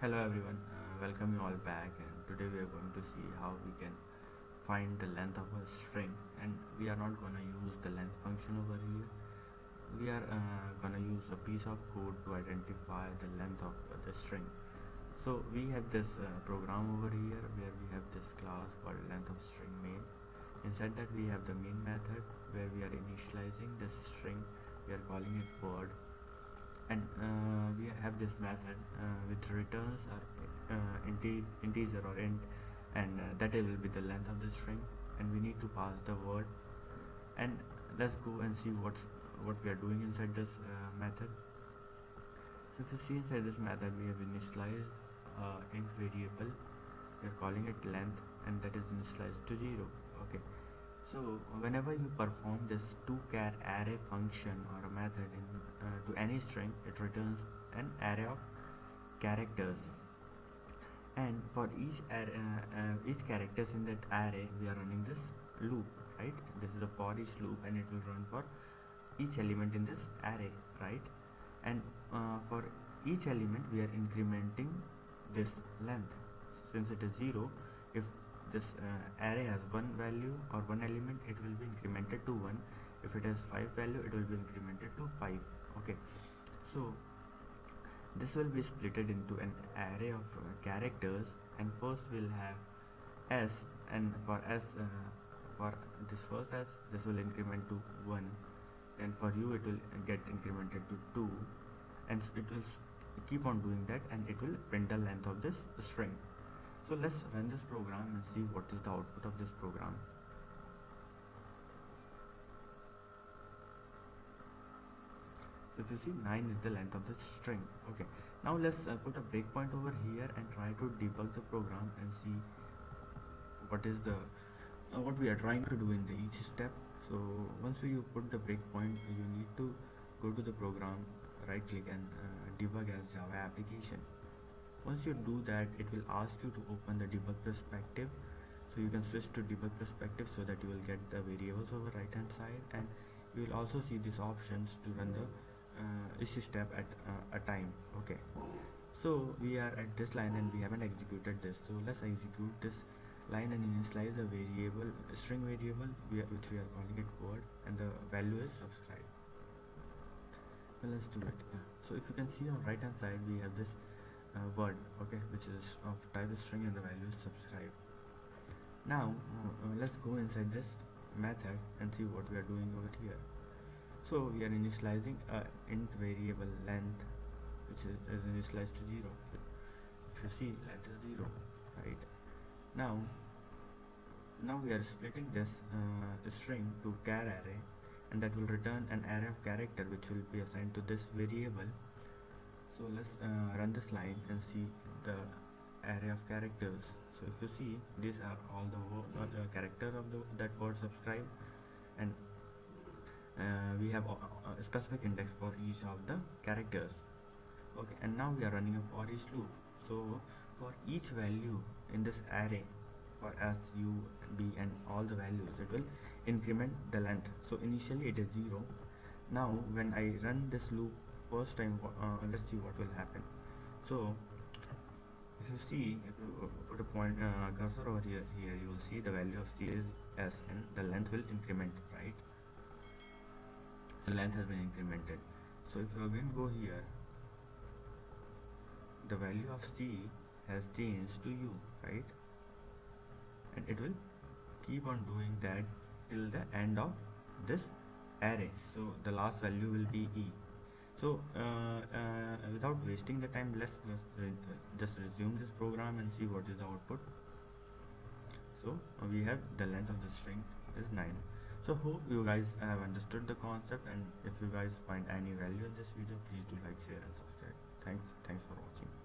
hello everyone. Uh, welcome you all back and today we are going to see how we can find the length of a string. And we are not going to use the length function over here. We are uh, going to use a piece of code to identify the length of uh, the string. So we have this uh, program over here where we have this class called length of string main. Inside that we have the main method where we are initializing this string. We are calling it word and uh, we have this method uh, which returns our uh, integer or int and uh, that will be the length of the string and we need to pass the word. And let's go and see what's what we are doing inside this uh, method. So if you see inside this method we have initialized uh, int variable. We are calling it length and that is initialized to 0 okay so whenever you perform this to-char array function or a method in, uh, to any string, it returns an array of characters. And for each uh, uh, each characters in that array, we are running this loop, right? This is the for each loop, and it will run for each element in this array, right? And uh, for each element, we are incrementing this length. Since it is zero, if this uh, array has one value or one element it will be incremented to 1 if it has 5 value it will be incremented to 5 okay. So this will be splitted into an array of uh, characters and first we'll have s and for s uh, for this first s this will increment to 1 and for you it will get incremented to 2 and it will keep on doing that and it will print the length of this string so let's run this program and see what is the output of this program. So if you see 9 is the length of the string. Okay. Now let's uh, put a breakpoint over here and try to debug the program and see what is the uh, what we are trying to do in the each step. So once you put the breakpoint, you need to go to the program, right click and uh, debug as Java application once you do that it will ask you to open the debug perspective. So you can switch to debug perspective so that you will get the variables over right hand side. And you will also see these options to run the uh, each step at uh, a time. Okay. So we are at this line and we haven't executed this. So let's execute this line and initialize a variable a string variable which we are calling it word and the value is subscribe. Well let's do it. Yeah. so if you can see on right hand side we have this uh, word okay which is of type string and the value is subscribe now uh, uh, let's go inside this method and see what we are doing over here. So we are initializing a int variable length which is, is initialized to 0 if you see length is 0 right? Now now we are splitting this uh, string to char array and that will return an array of character which will be assigned to this variable so let's uh, run this line and see the array of characters. So if you see these are all the uh, characters of the that word subscribe and uh, we have a, a, specific index for each of the characters. Okay and now we are running a for each loop. So for each value in this array for s u b and all the values it will increment the length. So initially it is 0 now when i run this loop first time uh, let's see what will happen. So if you see if you put a point uh, cursor over here here you will see the value of c is s and the length will increment right? The length has been incremented. So if you again go here the value of c has changed to u right? And it will keep on doing that till the end of this array. So the last value will be e so uh, uh, without wasting the time let's just, uh, just resume this program and see what is the output. So we have the length of the string is 9 so hope you guys have understood the concept and if you guys find any value in this video please do like share and subscribe. Thanks thanks for watching